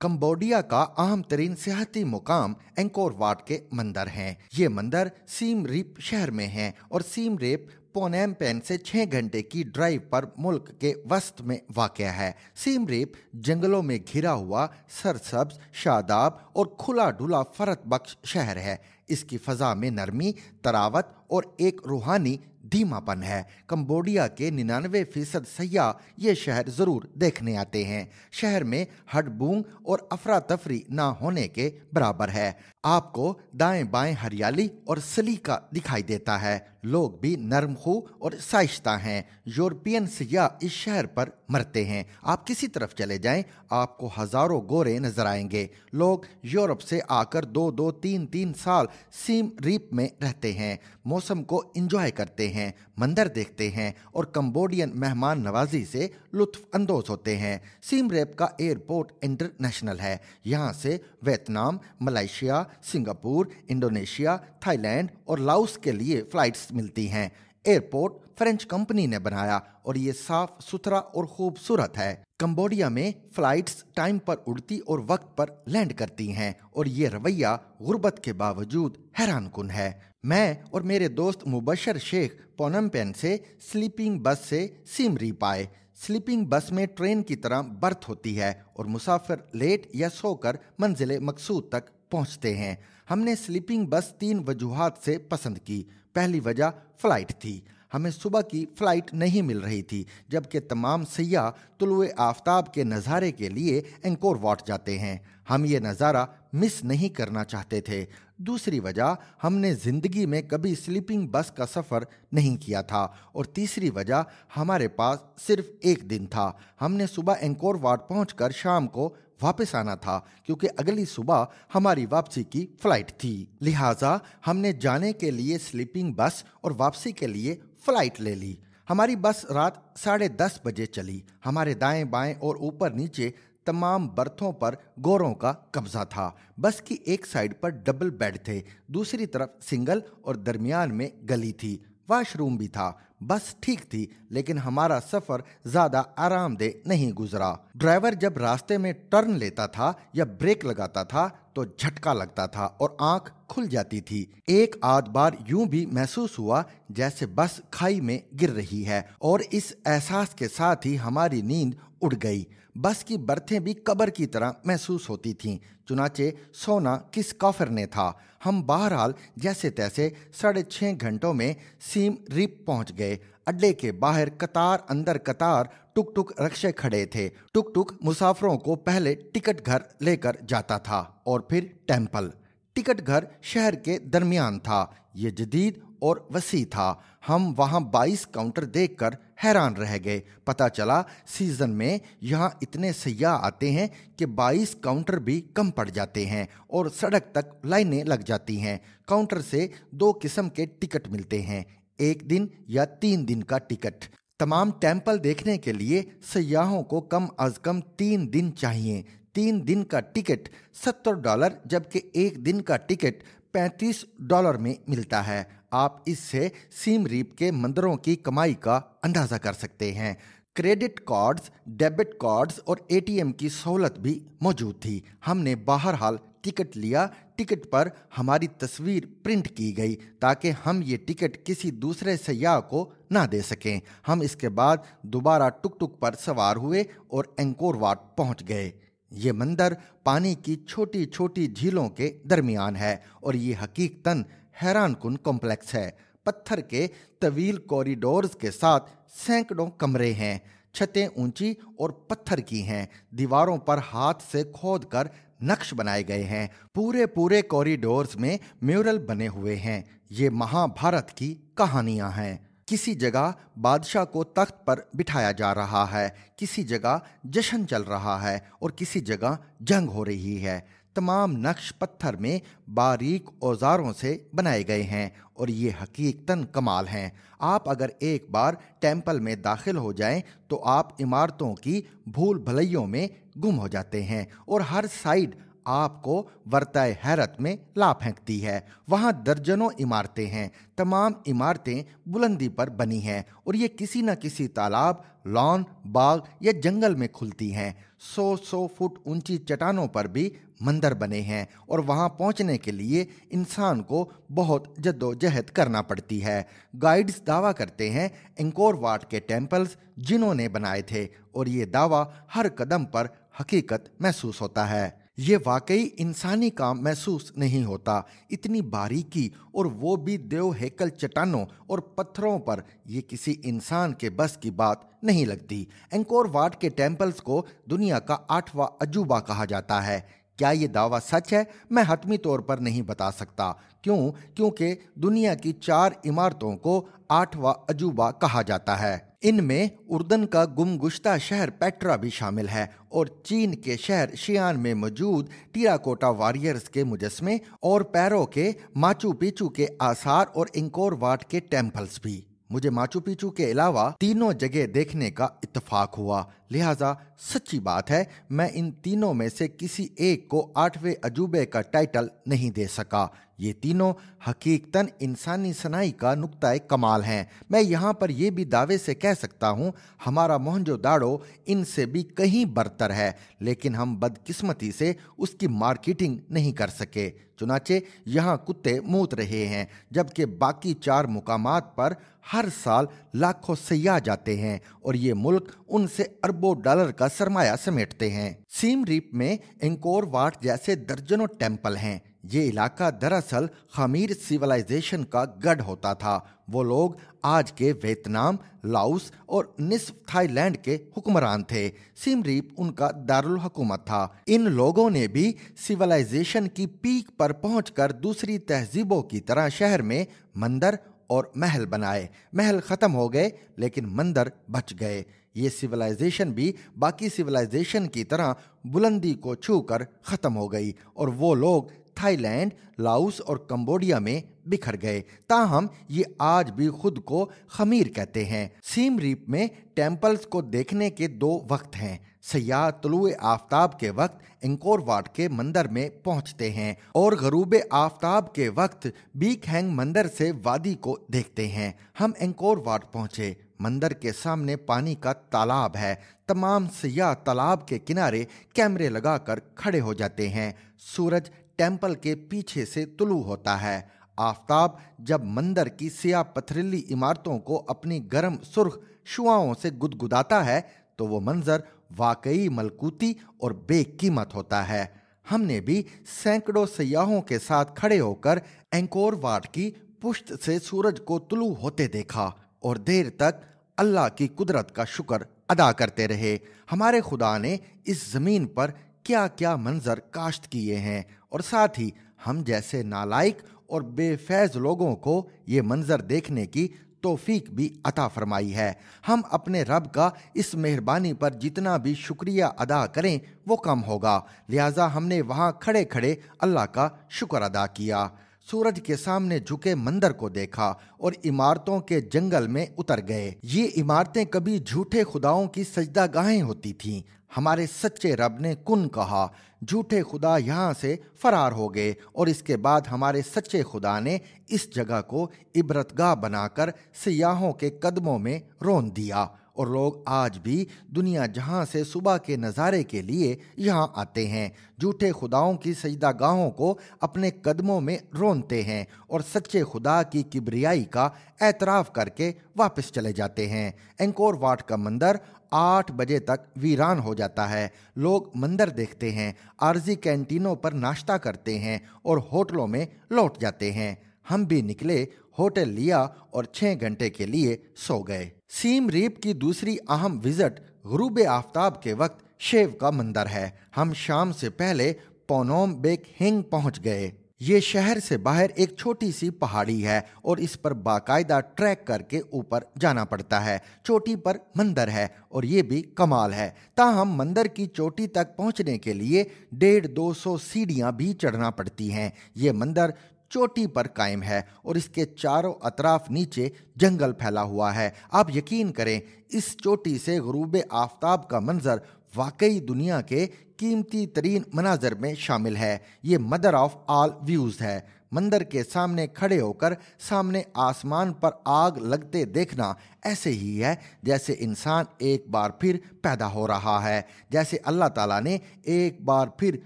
Cambodia का अहम तरीन सियाती मुकाम एंकोर वाट के मंदिर हैं। ये मंदिर सीम रीप शहर में है और सीम रेप पोनेम पेन से छह घंटे की ड्राइव पर मुल्क के वस्त में वाक़ है। सीम रेप जंगलों में घिरा हुआ सरसब्ज, शादाब और खुला डुला फरत बख्श शहर है। इसकी फजा में नरमी, तरावत और एक रूहानी धीमापन है। कंबोडिया के निन्यानवे फ़ीसद सयाह ये शहर ज़रूर देखने आते हैं। शहर में हडबूंग और अफरा तफरी ना होने के बराबर है। आपको दाएँ बाएँ हरियाली और सलीका दिखाई देता है। लोग भी नरम खू और साइश्ता हैं। यूरोपियन सयाह इस शहर पर मरते हैं। आप किसी तरफ़ चले जाएँ, आपको हज़ारों गोरे नज़र आएँगे। लोग यूरोप से आकर दो दो तीन तीन साल सीम रीप में रहते हैं। मौसम को इंजॉय करते हैं, मंदिर देखते हैं और कंबोडियन मेहमान नवाजी से लुत्फ अंदोज होते हैं। सीम रेप का एयरपोर्ट इंटरनेशनल है। यहाँ से Vietnam, Malaysia Singapore, Indonesia, Thailand और लाओस के लिए फ्लाइट्स मिलती हैं। एयरपोर्ट फ्रेंच कंपनी ने बनाया और ये साफ़ सुथरा और खूबसूरत है। कंबोडिया में फ्लाइट्स टाइम पर उड़ती और वक्त पर लैंड करती हैं और ये रवैया गुर्बत के बावजूद हैरान कन है। मैं और मेरे दोस्त मुबशर शेख पोनमपेन से स्लीपिंग बस से सिमरी पाए। स्लीपिंग बस में ट्रेन की तरह बर्थ होती है और मुसाफिर लेट या सोकर मंजिल मकसूद तक पहुँचते हैं। हमने स्लीपिंग बस तीन वजूहत से पसंद की। पहली वजह, फ़्लाइट थी। हमें सुबह की फ़्लाइट नहीं मिल रही थी, जबकि तमाम सयाह तुलु आफ्ताब के नज़ारे के लिए एंकोर वाट जाते हैं। हम ये नज़ारा मिस नहीं करना चाहते थे। दूसरी वजह, हमने ज़िंदगी में कभी स्लीपिंग बस का सफ़र नहीं किया था। और तीसरी वजह, हमारे पास सिर्फ़ एक दिन था। हमने सुबह एंकोर वाट पहुँच शाम को वापस आना था, क्योंकि अगली सुबह हमारी वापसी की फ़्लाइट थी। लिहाजा हमने जाने के लिए स्लीपिंग बस और वापसी के लिए फ़्लाइट ले ली। हमारी बस रात साढ़े दस बजे चली। हमारे दाएँ बाएँ और ऊपर नीचे तमाम बर्थों पर गोरों का कब्जा था। बस की एक साइड पर डबल बेड थे, दूसरी तरफ़ सिंगल और दरमियान में गली थी। वॉशरूम भी था। बस ठीक थी, लेकिन हमारा सफ़र ज़्यादा आरामदेह नहीं गुजरा। ड्राइवर जब रास्ते में टर्न लेता था या ब्रेक लगाता था तो झटका लगता था और आँख खुल जाती थी। एक आध बार यूँ भी महसूस हुआ जैसे बस खाई में गिर रही है और इस एहसास के साथ ही हमारी नींद उड़ गई। बस की बर्थें भी कबर की तरह महसूस होती थीं। चुनाचे सोना किस काफर ने था? हम बहरहाल जैसे तैसे साढ़े छः घंटों में सीम रिप पहुँच गए। अड्डे के बाहर कतार अंदर कतार टुक टुक रक्षे खड़े थे। टुक टुक मुसाफरों को पहले टिकट घर लेकर जाता था और फिर टेंपल टिकट घर शहर के दरमियान था। ये जदीद और वसी था। हम वहाँ 22 काउंटर देखकर हैरान रह गए। पता चला, सीज़न में यहाँ इतने सयाह आते हैं कि 22 काउंटर भी कम पड़ जाते हैं और सड़क तक लाइनें लग जाती हैं। काउंटर से दो किस्म के टिकट मिलते हैं, एक दिन या तीन दिन का टिकट। तमाम टेंपल देखने के लिए सयाहों को कम अज कम तीन दिन चाहिए। तीन दिन का टिकट सत्तर डॉलर, जबकि एक दिन का टिकट पैंतीस डॉलर में मिलता है। आप इससे सीम रीप के मंदिरों की कमाई का अंदाज़ा कर सकते हैं। क्रेडिट कार्ड्स, डेबिट कार्ड्स और एटीएम की सहूलत भी मौजूद थी। हमने बहरहाल टिकट लिया। टिकट पर हमारी तस्वीर प्रिंट की गई, ताकि हम ये टिकट किसी दूसरे सयाह को ना दे सकें। हम इसके बाद दोबारा टुक टुक पर सवार हुए और एंकोर वाट पहुँच गए। ये मंदिर पानी की छोटी छोटी झीलों के दरमियान है और ये हकीकतन हैरान कन कॉम्प्लेक्स है। पत्थर के तवील कॉरिडोर्स के साथ सैकड़ों कमरे हैं, छतें ऊँची और पत्थर की हैं, दीवारों पर हाथ से खोद कर नक्श बनाए गए हैं। पूरे पूरे कॉरिडोर्स में म्यूरल बने हुए हैं। ये महाभारत की कहानियाँ हैं। किसी जगह बादशाह को तख्त पर बिठाया जा रहा है, किसी जगह जश्न चल रहा है और किसी जगह जंग हो रही है। तमाम नक्श पत्थर में बारीक औजारों से बनाए गए हैं और ये हकीकतन कमाल हैं। आप अगर एक बार टेंपल में दाखिल हो जाएँ तो आप इमारतों की भूल भलैयों में गुम हो जाते हैं और हर साइड आपको वर्ताए हैरत में ला फेंकती है। वहाँ दर्जनों इमारतें हैं। तमाम इमारतें बुलंदी पर बनी हैं और ये किसी न किसी तालाब, लॉन, बाग या जंगल में खुलती हैं। सौ सौ फुट ऊँची चट्टानों पर भी मंदिर बने हैं और वहाँ पहुँचने के लिए इंसान को बहुत जद्दोजहद करना पड़ती है। गाइड्स दावा करते हैं, एंकोर वाट के टेम्पल्स जिन्होंने बनाए थे और ये दावा हर कदम पर हकीकत महसूस होता है। ये वाकई इंसानी काम महसूस नहीं होता। इतनी बारीकी और वो भी देव हेकल चट्टानों और पत्थरों पर, ये किसी इंसान के बस की बात नहीं लगती। एंकोर वाट के टेम्पल्स को दुनिया का आठवां अजूबा कहा जाता है। क्या ये दावा सच है? मैं हतमी तौर पर नहीं बता सकता। क्यों? क्योंकि दुनिया की चार इमारतों को आठवां अजूबा कहा जाता है। इनमें उर्दन का गुमगुश्ता शहर पेट्रा भी शामिल है और चीन के शहर शियान में मौजूद टीराकोटा वॉरियर्स के मुजस्मे और पैरों के माचू पिचू के आसार और इंकोर वाट के टेम्पल्स भी। मुझे माचू पिचू के अलावा तीनों जगह देखने का इतफाक हुआ। लिहाजा, सच्ची बात है, मैं इन तीनों में से किसी एक को आठवें अजूबे का टाइटल नहीं दे सका। ये तीनों हकीकतन इंसानी सनाई का नुक्ता कमाल हैं। मैं यहाँ पर यह भी दावे से कह सकता हूँ, हमारा मोहनजो दाड़ो इनसे भी कहीं बरतर है, लेकिन हम बदकिस्मती से उसकी मार्केटिंग नहीं कर सके। चुनाचे, यहाँ कुत्ते मूत रहे हैं, जबकि बाकी चार मुकामात पर हर साल लाखों सयाह जाते हैं, और ये मुल्क उनसे अरबों डॉलर का सरमाया समेटते हैं। सीम रीप में एंकोर वाट जैसे दर्जनों टेंपल हैं। ये इलाका दरअसल खमीर सिविलाइजेशन का गढ़ होता था। वो लोग आज के वियतनाम लाउस और निस्फ, थाईलैंड के हुक्मरान थे। सिमरीप उनका दारुल हुकूमत था। इन लोगों ने भी सिविलाइजेशन की पीक पर पहुंचकर दूसरी तहजीबों की तरह शहर में मंदिर और महल बनाए। महल खत्म हो गए, लेकिन मंदिर बच गए। ये सिविलाइजेशन भी बाकी सिविलाइजेशन की तरह बुलंदी को छूकर खत्म हो गई और वो लोग थाईलैंड लाउस और कंबोडिया में बिखर गए। ताहम ये आज भी खुद को खमीर कहते हैं। सीम रीप में टेम्पल्स को देखने के दो वक्त हैं। सयाह तुलु आफ्ताब के वक्त इंकोर वाट के मंदिर में पहुँचते हैं और गरूब आफ्ताब के वक्त बीक हैंग मंदिर से वादी को देखते हैं। हम इंकोर वाट पहुँचे। मंदिर के सामने पानी का तालाब है। तमाम सयाह तालाब के किनारे कैमरे लगाकर खड़े हो जाते हैं। सूरज टेंपल के पीछे से तुलू होता है। आफताब जब मंदिर की सिया पथरीली इमारतों को अपनी गर्म सुर्ख शुआओं से गुदगुदाता है तो वो मंजर वाकई मलकूती और बेकीमत होता है। हमने भी सैकड़ों सयाहों के साथ खड़े होकर एंकोर वाट की पुश्त से सूरज को तुलू होते देखा और देर तक अल्लाह की कुदरत का शुक्र अदा करते रहे। हमारे खुदा ने इस ज़मीन पर क्या क्या मंजर काश्त किए हैं और साथ ही हम जैसे नालायक और बेफैज लोगों को ये मंजर देखने की तोफीक भी अता फरमाई है। हम अपने रब का इस मेहरबानी पर जितना भी शुक्रिया अदा करें, वो कम होगा। लिहाजा हमने वहाँ खड़े खड़े अल्लाह का शुक्र अदा किया। सूरज के सामने झुके मंदिर को देखा और इमारतों के जंगल में उतर गए। ये इमारतें कभी झूठे खुदाओं की सजदा गाहें होती थीं। हमारे सच्चे रब ने कुन कहा, झूठे खुदा यहाँ से फरार हो गए और इसके बाद हमारे सच्चे खुदा ने इस जगह को इबरतगाह बनाकर सियाहों के कदमों में रोन दिया। और लोग आज भी दुनिया जहाँ से सुबह के नज़ारे के लिए यहाँ आते हैं। झूठे खुदाओं की सजदा गाहों को अपने कदमों में रोनते हैं और सच्चे खुदा की किबरियाई का एतराफ़ करके वापस चले जाते हैं। एंकोर वाट का मंदिर आठ बजे तक वीरान हो जाता है। लोग मंदिर देखते हैं, आर्जी कैंटीनों पर नाश्ता करते हैं और होटलों में लौट जाते हैं। हम भी निकले, होटल लिया और छः घंटे के लिए सो गए। सीम रीप की दूसरी अहम विज़िट गुरूब आफ्ताब के वक्त शेव का मंदिर है। हम शाम से पहले पोनोम बेक हिंग पहुँच गए। ये शहर से बाहर एक छोटी सी पहाड़ी है और इस पर बाकायदा ट्रैक करके ऊपर जाना पड़ता है। चोटी पर मंदिर है और ये भी कमाल है। ताहम मंदिर की चोटी तक पहुँचने के लिए डेढ़ दो सौ सीढ़ियाँ भी चढ़ना पड़ती हैं। ये मंदिर चोटी पर कायम है और इसके चारों अतराफ नीचे जंगल फैला हुआ है। आप यकीन करें, इस चोटी से गरूब आफ्ताब का मंजर वाकई दुनिया के कीमती तरीन मनाजर में शामिल है। ये मदर ऑफ़ ऑल व्यूज़ है। मंदिर के सामने खड़े होकर सामने आसमान पर आग लगते देखना ऐसे ही है जैसे इंसान एक बार फिर पैदा हो रहा है। जैसे अल्लाह ताला ने एक बार फिर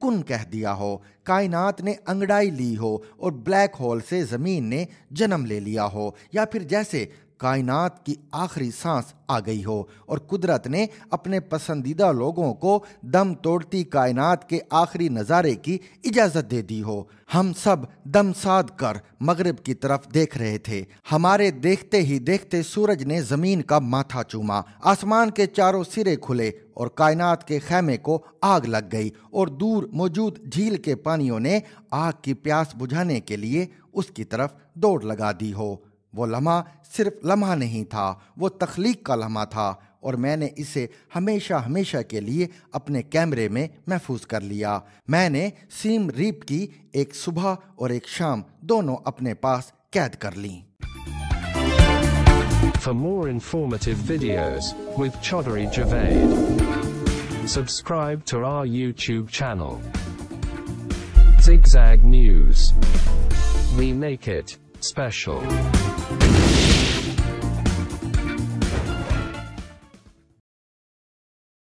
कुन कह दिया हो? कायनात ने अंगड़ाई ली हो और ब्लैक होल से ज़मीन ने जन्म ले लिया हो? या फिर जैसे कायनात की आखिरी सांस आ गई हो और कुदरत ने अपने पसंदीदा लोगों को दम तोड़ती कायनात के आखिरी नज़ारे की इजाज़त दे दी हो। हम सब दम साध कर मगरब की तरफ़ देख रहे थे। हमारे देखते ही देखते सूरज ने ज़मीन का माथा चूमा। आसमान के चारों सिरे खुले और कायनात के खेमे को आग लग गई और दूर मौजूद झील के पानियों ने आग की प्यास बुझाने के लिए उसकी तरफ़ दौड़ लगा दी हो। वो लम्हा सिर्फ़ लम्हा नहीं था वो तख्लीक का लम्हा था और मैंने इसे हमेशा हमेशा के लिए अपने कैमरे में महफूज कर लिया मैंने सीम रीप की एक सुबह और एक शाम दोनों अपने पास कैद कर ली For more informative videos with Chaudhary Javed, subscribe to our YouTube channel. Zigzag News. We make it special.